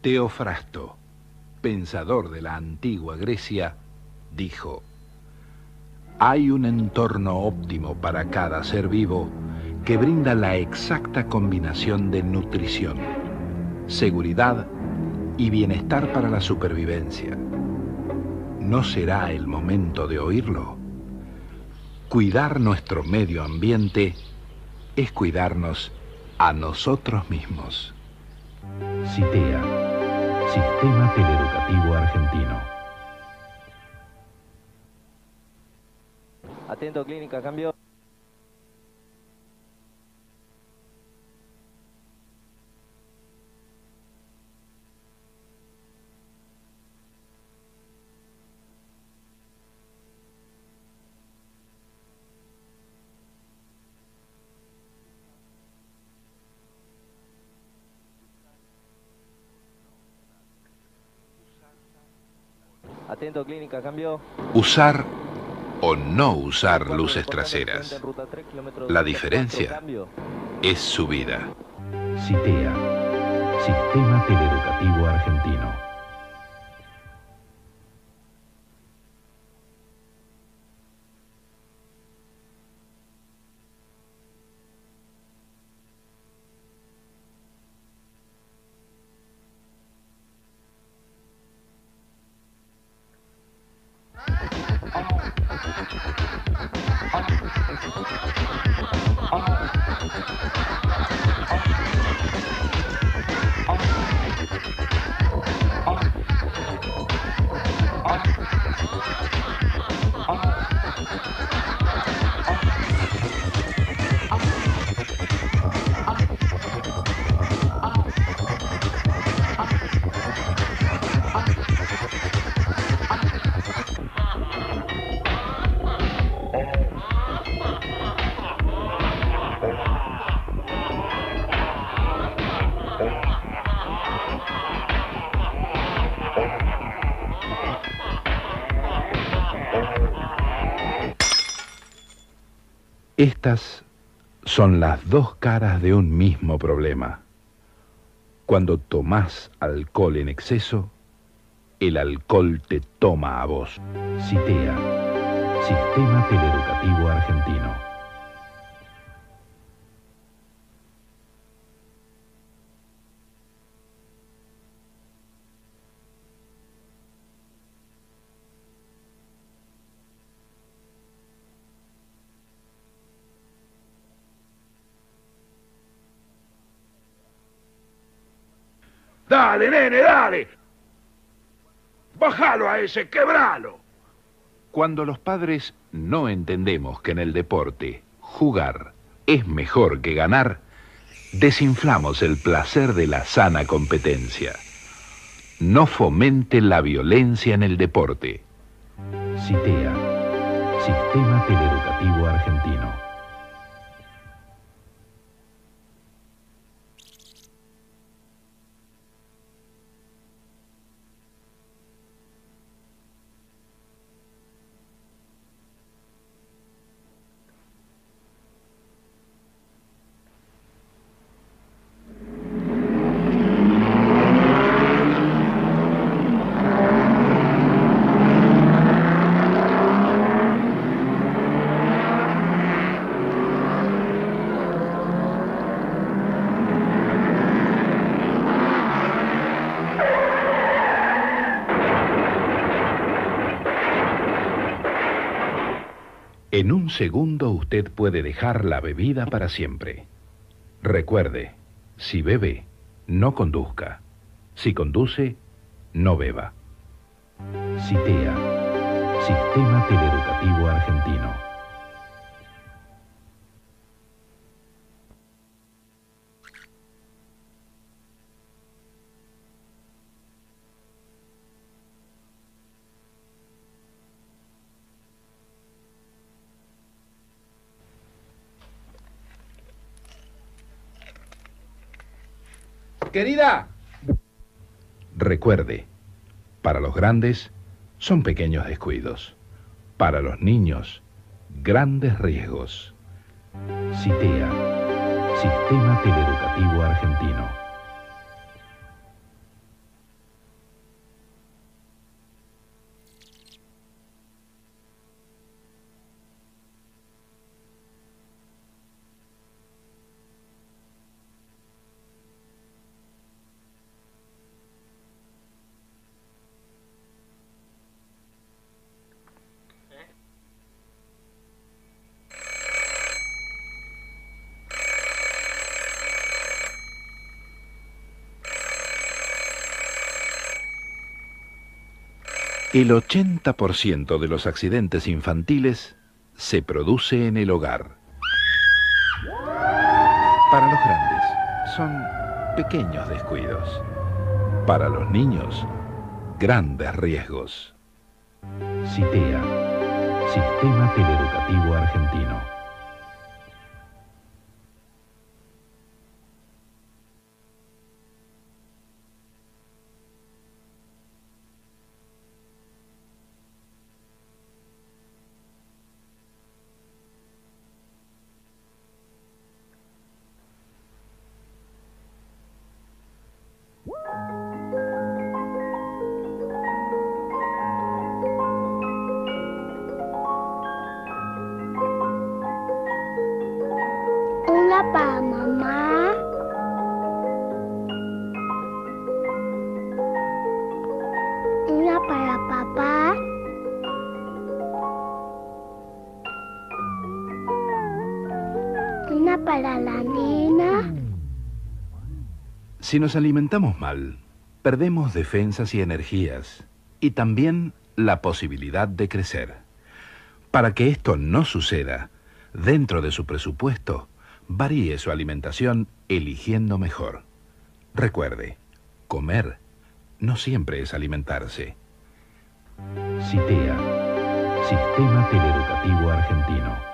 Teofrasto, pensador de la antigua Grecia, dijo, hay un entorno óptimo para cada ser vivo que brinda la exacta combinación de nutrición, seguridad y bienestar para la supervivencia. ¿No será el momento de oírlo? Cuidar nuestro medio ambiente es cuidarnos a nosotros mismos. CITEA Sistema Teleeducativo Argentino. Atento, clínica, cambio. Atento, clínica, cambio. Usar o no usar luces traseras. La diferencia es su vida. CITEA, Sistema Teleeducativo Argentino. Estas son las dos caras de un mismo problema. Cuando tomás alcohol en exceso, el alcohol te toma a vos. CITEA, Sistema Teleeducativo Argentino. Dale, nene, dale. Bájalo a ese, quebralo. Cuando los padres no entendemos que en el deporte jugar es mejor que ganar, desinflamos el placer de la sana competencia. No fomente la violencia en el deporte. CITEA, Sistema Teleeducativo Argentino. En un segundo usted puede dejar la bebida para siempre. Recuerde, si bebe, no conduzca. Si conduce, no beba. CITEA, Sistema Teleeducativo Argentino. Querida. Recuerde, para los grandes son pequeños descuidos. Para los niños, grandes riesgos. CITEA. Sistema Teleeducativo Argentino. El 80% de los accidentes infantiles se produce en el hogar. Para los grandes son pequeños descuidos. Para los niños, grandes riesgos. CITEA, Sistema Teleeducativo Argentino. Para papá. Una para la nena. Si nos alimentamos mal, perdemos defensas y energías y también la posibilidad de crecer. Para que esto no suceda, dentro de su presupuesto, varíe su alimentación eligiendo mejor. Recuerde, comer no siempre es alimentarse. CITEA, Sistema Teleeducativo Argentino.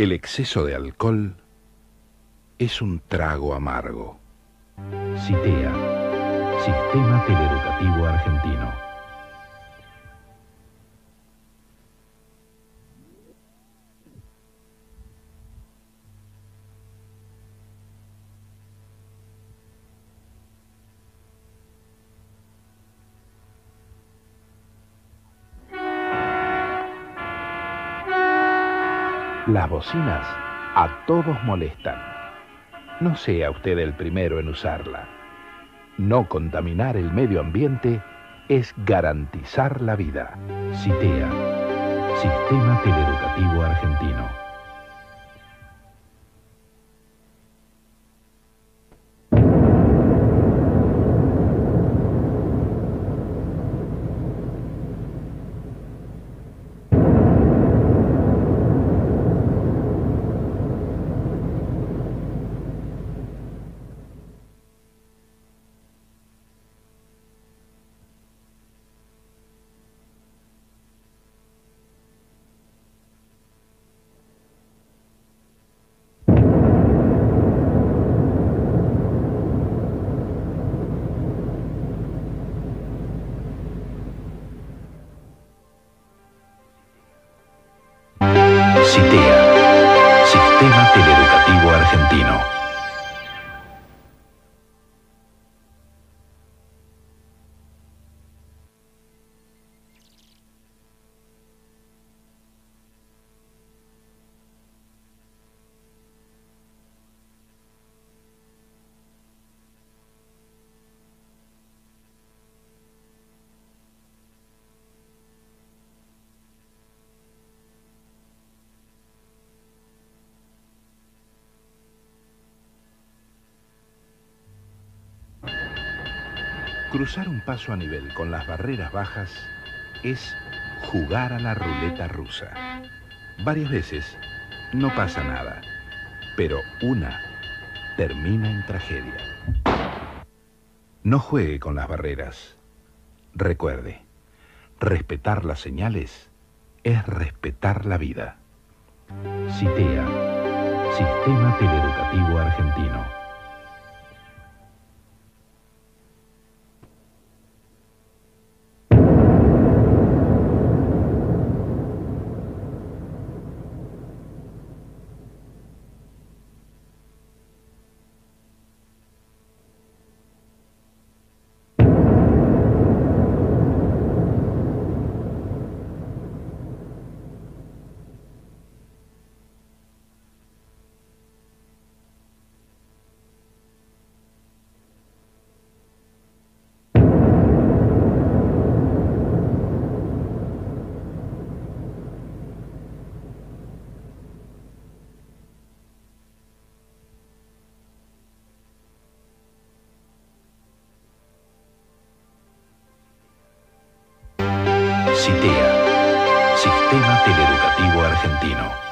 El exceso de alcohol es un trago amargo. CITEA, Sistema Teleeducativo Argentino. Las bocinas a todos molestan. No sea usted el primero en usarla. No contaminar el medio ambiente es garantizar la vida. CITEA, Sistema Teleeducativo Argentino. Cruzar un paso a nivel con las barreras bajas es jugar a la ruleta rusa. Varias veces no pasa nada, pero una termina en tragedia. No juegue con las barreras. Recuerde, respetar las señales es respetar la vida. CITEA, Sistema Teleeducativo Argentino. CITEA, Sistema Teleeducativo Argentino.